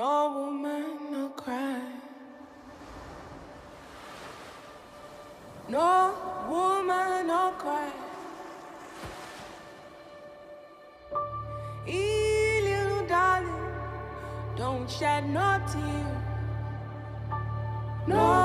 No woman, no cry. No woman, no cry. Ee, little darling, don't shed no tear. No.